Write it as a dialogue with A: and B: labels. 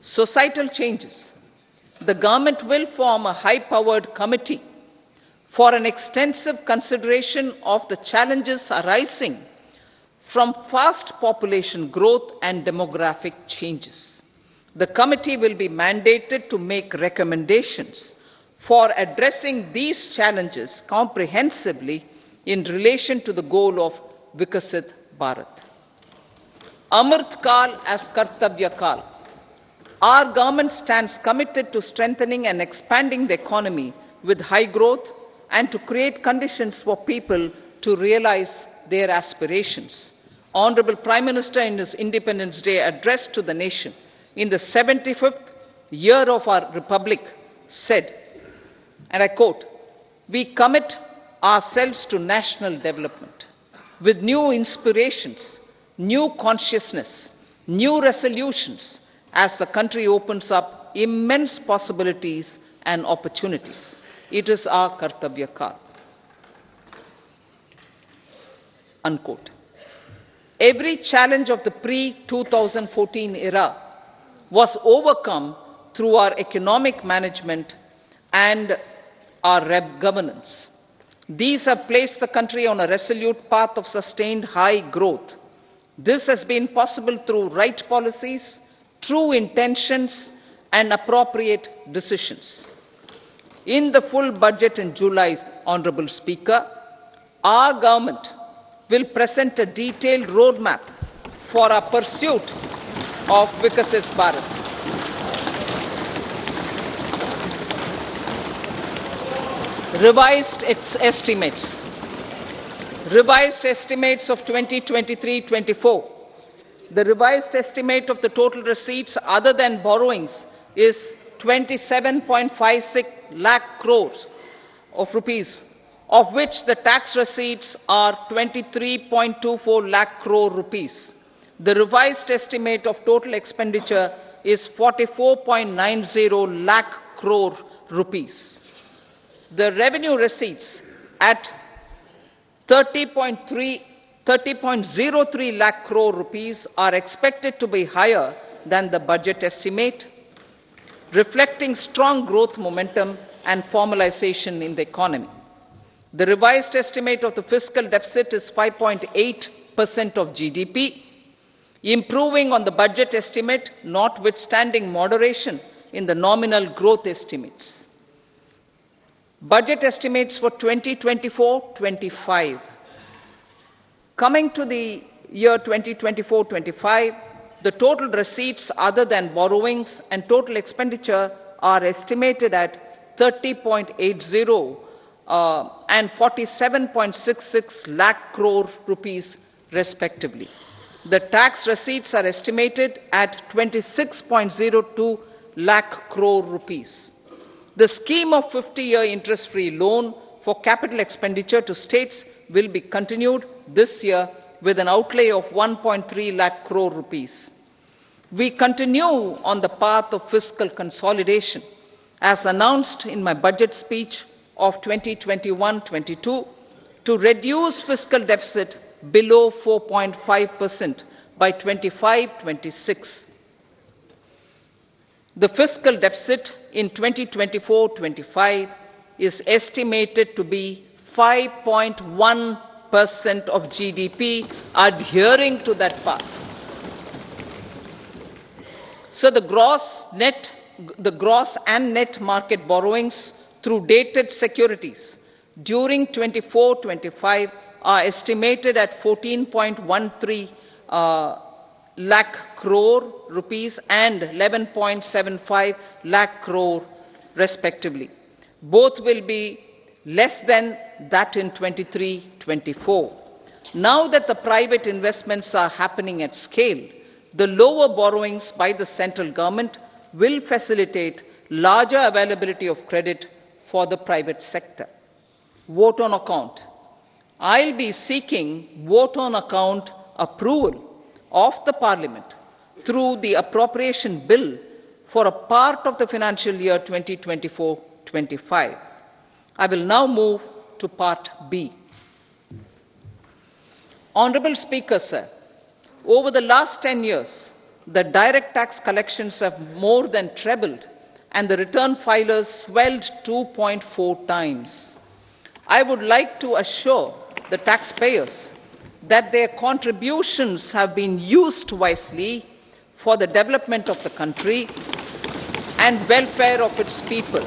A: societal changes, the government will form a high powered committee for an extensive consideration of the challenges arising from fast population growth and demographic changes. The committee will be mandated to make recommendations for addressing these challenges comprehensively in relation to the goal of Viksit Bharat. Amrit Kal as Kartavya Kal. Our government stands committed to strengthening and expanding the economy with high growth and to create conditions for people to realize their aspirations. Honorable Prime Minister, in his Independence Day address to the nation in the 75th year of our Republic, said, and I quote, We commit ourselves to national development with new inspirations, new consciousness, new resolutions as the country opens up immense possibilities and opportunities. It is our Kartavya. Unquote. Every challenge of the pre 2014 era was overcome through our economic management and our governance. These have placed the country on a resolute path of sustained high growth. This has been possible through right policies, true intentions, and appropriate decisions. In the full budget in July, Honorable Speaker, our government will present a detailed roadmap for our pursuit of Viksit Bharat. Revised its estimates. Revised estimates of 2023-24. The revised estimate of the total receipts other than borrowings is 27.56 lakh crores of rupees of which the tax receipts are 23.24 lakh crore rupees. The revised estimate of total expenditure is 44.90 lakh crore rupees. The revenue receipts at 30.3 30.03 lakh crore rupees are expected to be higher than the budget estimate, reflecting strong growth momentum and formalization in the economy. The revised estimate of the fiscal deficit is 5.8% of GDP, improving on the budget estimate, notwithstanding moderation in the nominal growth estimates. Budget estimates for 2024 25. Coming to the year 2024 25, the total receipts other than borrowings and total expenditure are estimated at 30.80 uh, and 47.66 lakh crore rupees respectively. The tax receipts are estimated at 26.02 lakh crore rupees. The scheme of 50 year interest free loan for capital expenditure to states will be continued this year with an outlay of 1.3 lakh crore rupees. We continue on the path of fiscal consolidation as announced in my budget speech of 2021-22 to reduce fiscal deficit below 4.5% by 25-26. The fiscal deficit in 2024-25 is estimated to be 5.1% of GDP, adhering to that path. So the gross net, the gross and net market borrowings through dated securities during 24 25 are estimated at 14.13 uh, lakh crore rupees and 11.75 lakh crore respectively. Both will be less than that in 23 24. Now that the private investments are happening at scale, the lower borrowings by the central government will facilitate larger availability of credit for the private sector. Vote on account. I'll be seeking vote on account approval of the Parliament through the appropriation bill for a part of the financial year 2024 25. I will now move to part B. Honorable Speaker, sir, over the last 10 years, the direct tax collections have more than trebled and the return filers swelled 2.4 times. I would like to assure the taxpayers that their contributions have been used wisely for the development of the country and welfare of its people.